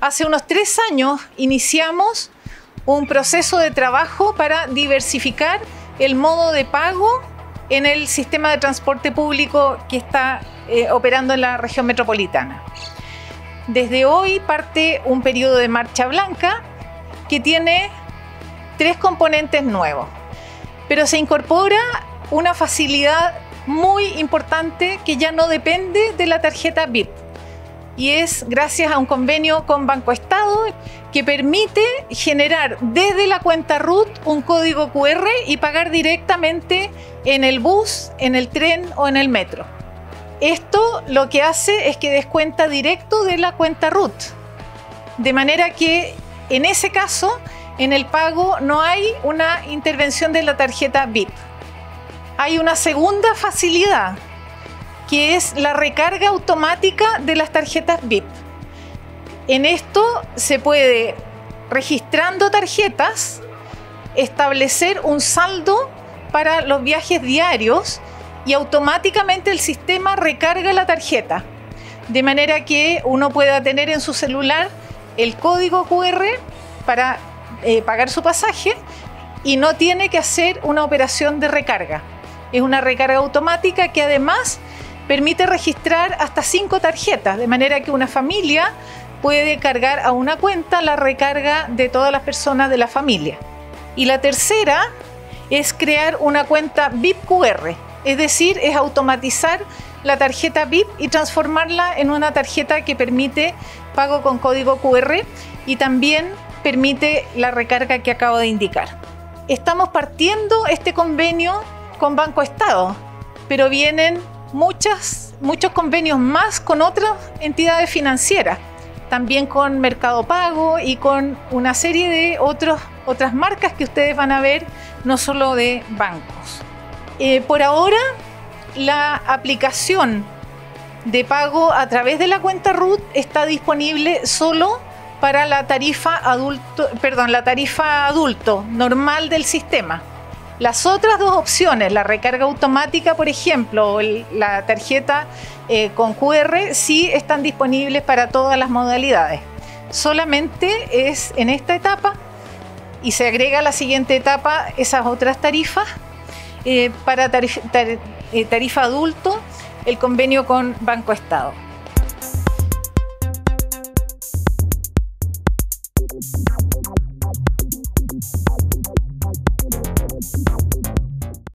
Hace unos tres años iniciamos un proceso de trabajo para diversificar el modo de pago en el sistema de transporte público que está eh, operando en la región metropolitana. Desde hoy parte un periodo de marcha blanca que tiene tres componentes nuevos, pero se incorpora una facilidad muy importante que ya no depende de la tarjeta BIP y es gracias a un convenio con Banco Estado que permite generar desde la cuenta RUT un código QR y pagar directamente en el bus, en el tren o en el metro. Esto lo que hace es que descuenta directo de la cuenta RUT. De manera que en ese caso, en el pago no hay una intervención de la tarjeta VIP. Hay una segunda facilidad que es la recarga automática de las tarjetas VIP. En esto se puede, registrando tarjetas, establecer un saldo para los viajes diarios y automáticamente el sistema recarga la tarjeta. De manera que uno pueda tener en su celular el código QR para eh, pagar su pasaje y no tiene que hacer una operación de recarga. Es una recarga automática que además permite registrar hasta cinco tarjetas, de manera que una familia puede cargar a una cuenta la recarga de todas las personas de la familia. Y la tercera es crear una cuenta VIP QR, es decir, es automatizar la tarjeta VIP y transformarla en una tarjeta que permite pago con código QR y también permite la recarga que acabo de indicar. Estamos partiendo este convenio con Banco Estado, pero vienen muchas, muchos convenios más con otras entidades financieras, también con Mercado Pago y con una serie de otros, otras marcas que ustedes van a ver, no solo de bancos. Eh, por ahora, la aplicación de pago a través de la cuenta RUT está disponible solo para la tarifa adulto, perdón, la tarifa adulto normal del sistema. Las otras dos opciones, la recarga automática, por ejemplo, o la tarjeta eh, con QR, sí están disponibles para todas las modalidades. Solamente es en esta etapa y se agrega a la siguiente etapa esas otras tarifas. Eh, para eh, tarifa adulto, el convenio con Banco Estado. 私たちは。